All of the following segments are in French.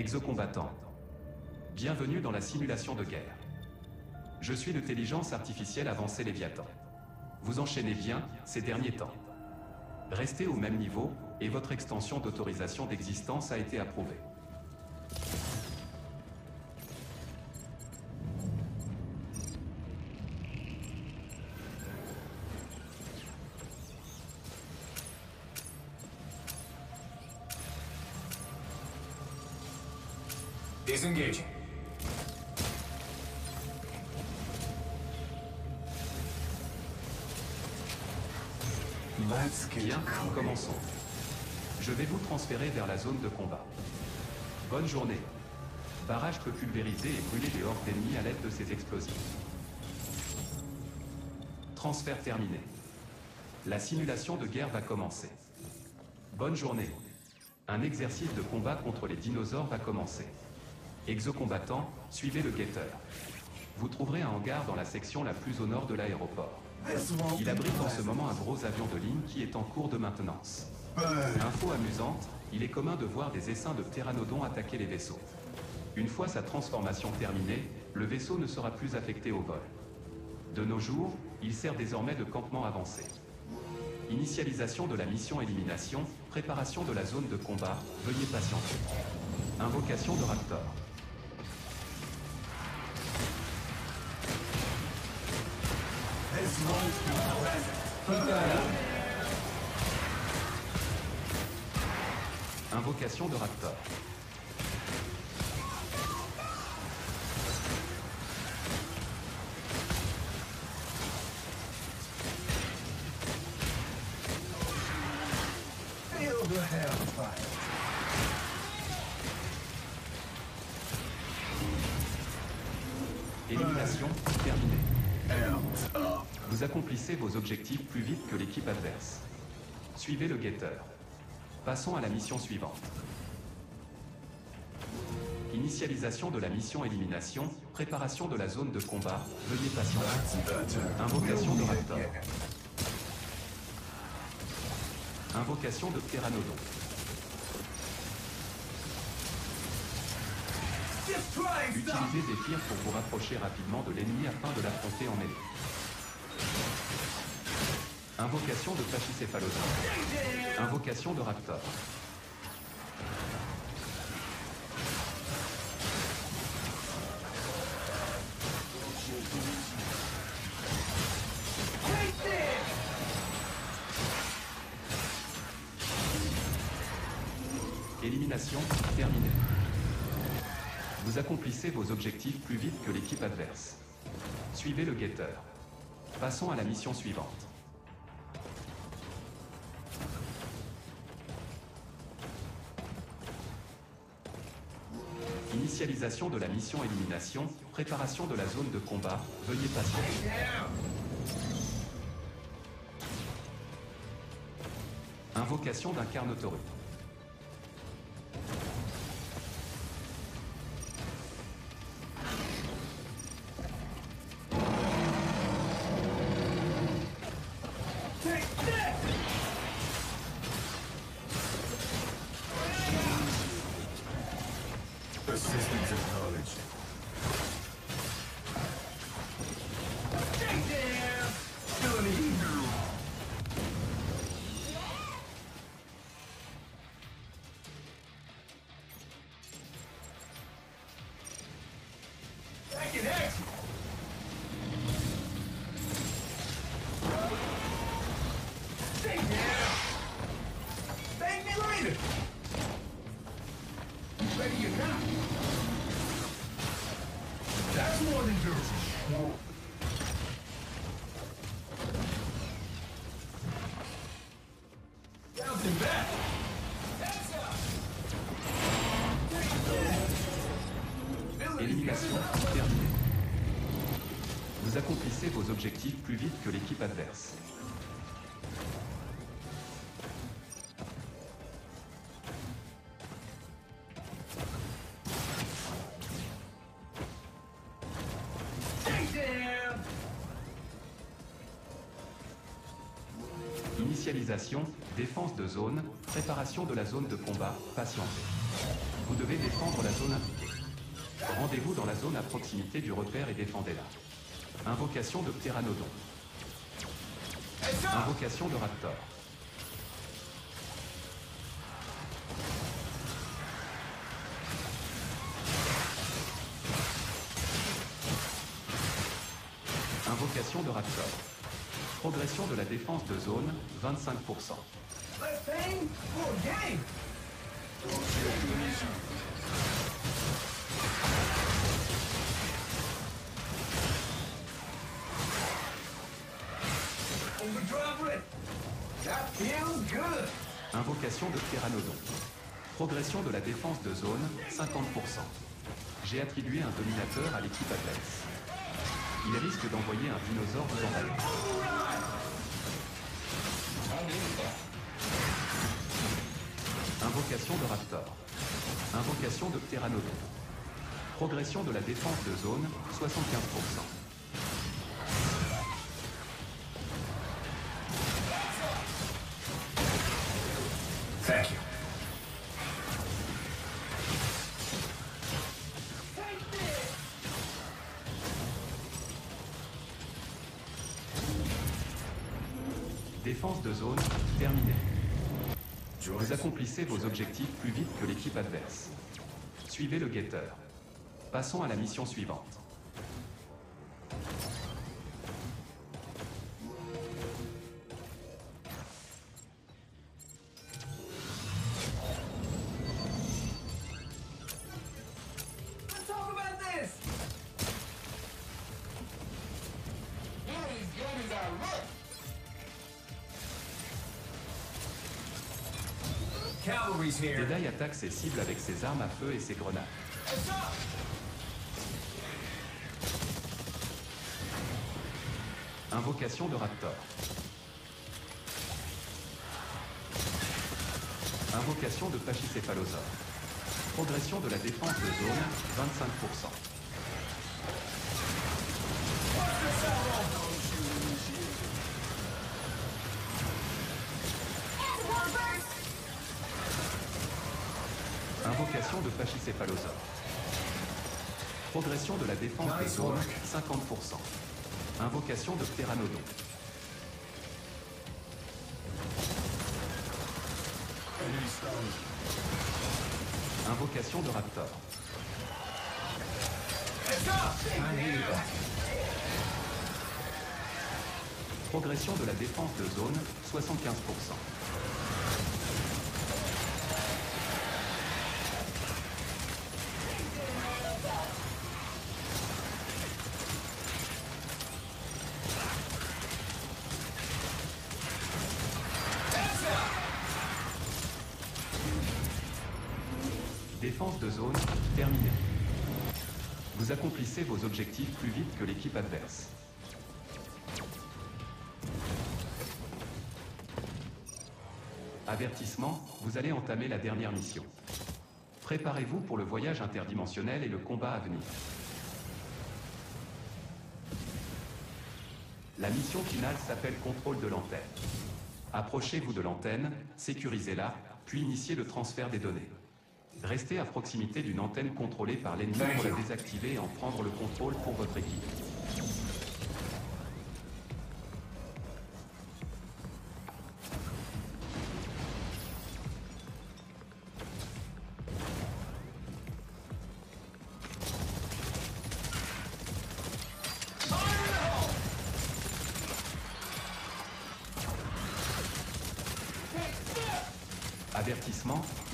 Exocombattant. Bienvenue dans la simulation de guerre. Je suis l'intelligence artificielle avancée Léviathan. Vous enchaînez bien ces derniers temps. Restez au même niveau, et votre extension d'autorisation d'existence a été approuvée. Bien, commençons. Je vais vous transférer vers la zone de combat. Bonne journée. Barrage peut pulvériser et brûler des hordes d'ennemis à l'aide de ses explosifs. Transfert terminé. La simulation de guerre va commencer. Bonne journée. Un exercice de combat contre les dinosaures va commencer. Exocombattant, suivez le guetteur. Vous trouverez un hangar dans la section la plus au nord de l'aéroport. Il abrite en ce moment un gros avion de ligne qui est en cours de maintenance. Info amusante, il est commun de voir des essaims de pteranodons attaquer les vaisseaux. Une fois sa transformation terminée, le vaisseau ne sera plus affecté au vol. De nos jours, il sert désormais de campement avancé. Initialisation de la mission élimination, préparation de la zone de combat, veuillez patienter. Invocation de Raptor. Invocation de Raptor. Vous accomplissez vos objectifs plus vite que l'équipe adverse. Suivez le guetteur. Passons à la mission suivante. Initialisation de la mission élimination, préparation de la zone de combat, veuillez patienter. Invocation de Raptor. Invocation de Pteranodon. Utilisez Zephyr pour vous rapprocher rapidement de l'ennemi afin de l'affronter en mêlée. Invocation de Pachycéphalodon. Invocation de Raptor. Élimination terminée. Vous accomplissez vos objectifs plus vite que l'équipe adverse. Suivez le guetteur. Passons à la mission suivante. Initialisation de la mission élimination, préparation de la zone de combat, veuillez patienter. Invocation d'un Carnotaurus. Persistence is knowledge. Ready or not? That's more than Jersey. Initialisation, défense de zone, préparation de la zone de combat, patientez. Vous devez défendre la zone. Rendez-vous dans la zone à proximité du repère et défendez-la. Invocation de Pteranodon. Invocation de Raptor. Invocation de Raptor. Progression de la défense de zone, 25%. Let's bang for a game. Overdrive ready. That feels good. Invocation de Pteranodon. Progression de la défense de zone, 50%. J'ai attribué un dominateur à l'équipe adverse. Il risque d'envoyer un dinosaure vous envahir. Invocation de Raptor. Invocation de Pteranodon. Progression de la défense de zone, 75%. Thank you. Défense de zone, terminée. Vous accomplissez vos objectifs plus vite que l'équipe adverse. Suivez le guetteur. Passons à la mission suivante. Jedi attaque ses cibles avec ses armes à feu et ses grenades. Invocation de Raptor. Invocation de Pachycéphalosaure. Progression de la défense de zone, 25%. Progression de la défense de Nice zone, work. 50%. Invocation de Pteranodon. Invocation de Raptor. Progression de la défense de zone, 75%. Défense de zone, terminée. Vous accomplissez vos objectifs plus vite que l'équipe adverse. Avertissement, vous allez entamer la dernière mission. Préparez-vous pour le voyage interdimensionnel et le combat à venir. La mission finale s'appelle Contrôle de l'antenne. Approchez-vous de l'antenne, sécurisez-la, puis initiez le transfert des données. Restez à proximité d'une antenne contrôlée par l'ennemi pour la désactiver et en prendre le contrôle pour votre équipe.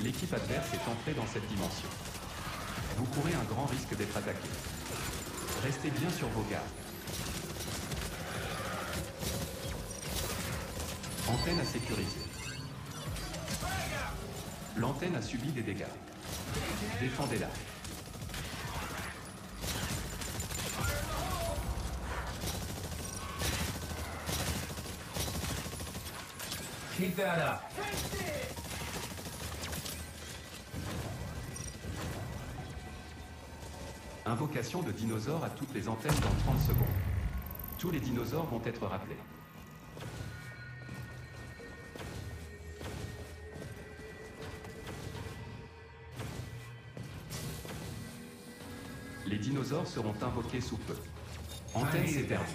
L'équipe adverse est entrée dans cette dimension. Vous courez un grand risque d'être attaqué. Restez bien sur vos gardes. Antenne à sécuriser. L'antenne a subi des dégâts. Défendez-la. Keep that up. Invocation de dinosaures à toutes les antennes dans 30 secondes. Tous les dinosaures vont être rappelés. Les dinosaures seront invoqués sous peu. Antenne s'est perdue.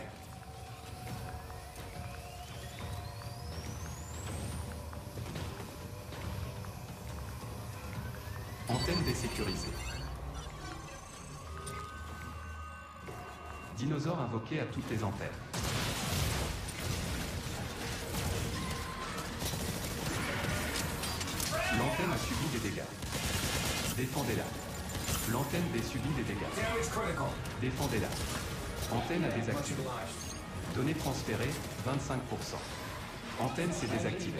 Antenne désécurisée. Dinosaure invoqué à toutes les antennes. L'antenne a subi des dégâts. Défendez-la. L'antenne B subit des dégâts. Défendez-la. Antenne à désactiver. obliged. Données transférées, 25%. Antenne s'est désactivée.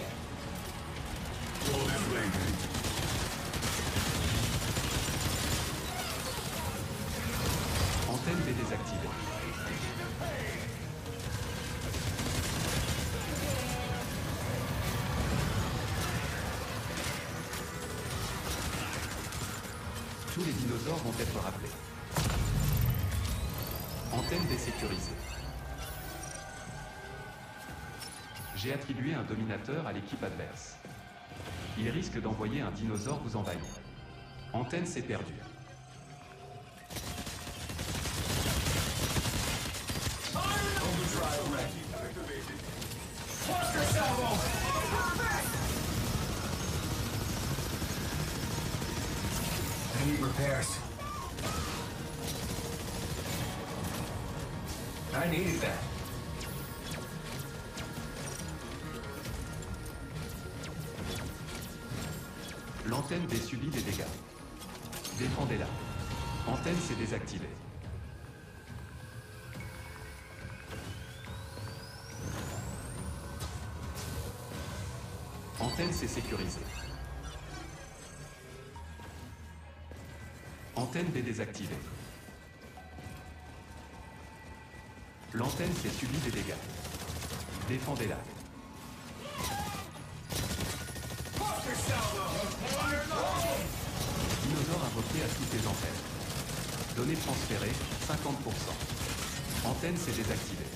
Être. Antenne désécurisée. J'ai attribué un dominateur à l'équipe adverse. Il risque d'envoyer un dinosaure vous envahir. Antenne s'est perdue. I needed. L'antenne B subit des dégâts. Défendez-la. Antenne s'est désactivée. Antenne s'est sécurisée. Antenne B désactivée. L'antenne s'est subi des dégâts. Défendez-la. Dinosaure invoqué à toutes les antennes. Données transférées, 50%. Antenne s'est désactivée.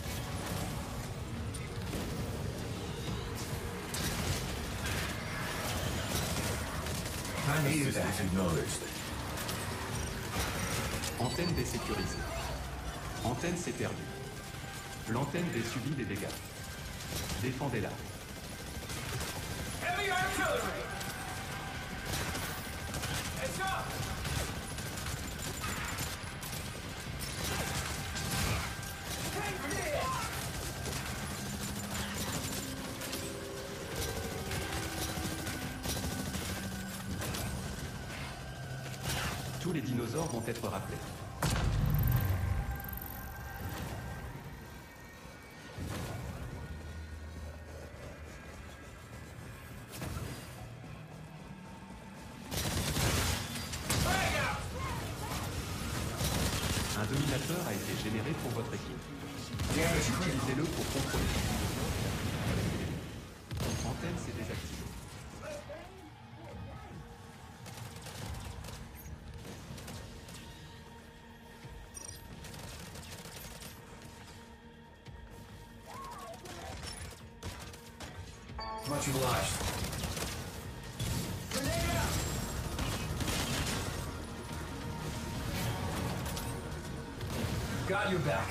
Antenne désécurisée. Antenne s'est perdue. L'antenne B subit des dégâts. Défendez-la. Heavy artillery! Heads up! Take this! Tous les dinosaures vont être rappelés. Un dominateur a été généré pour votre équipe. Utilisez-le pour contrôler. Antenne s'est désactivée. Much obliged. Got your back.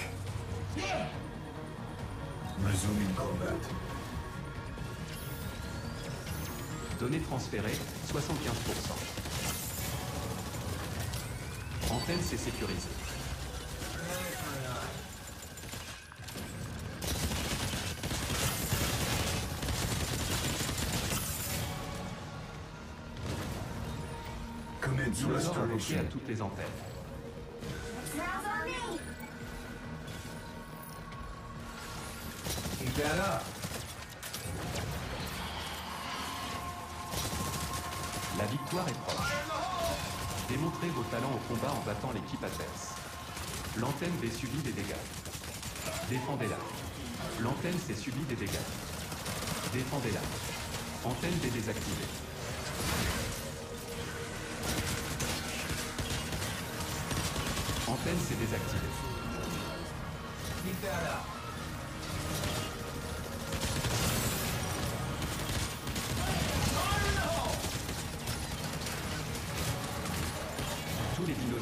Resuming combat. Données transférées, 75%. Antenne s'est sécurisée. Commence Dinosaure invoqué à toutes les antennes. La victoire est proche. Démontrez vos talents au combat en battant l'équipe adverse. L'antenne B subit des dégâts. Défendez-la. L'antenne C subit des dégâts. Défendez-la. Antenne B désactivée. Antenne s'est désactivée.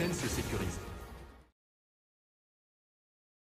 Antenne s'est sécurisée.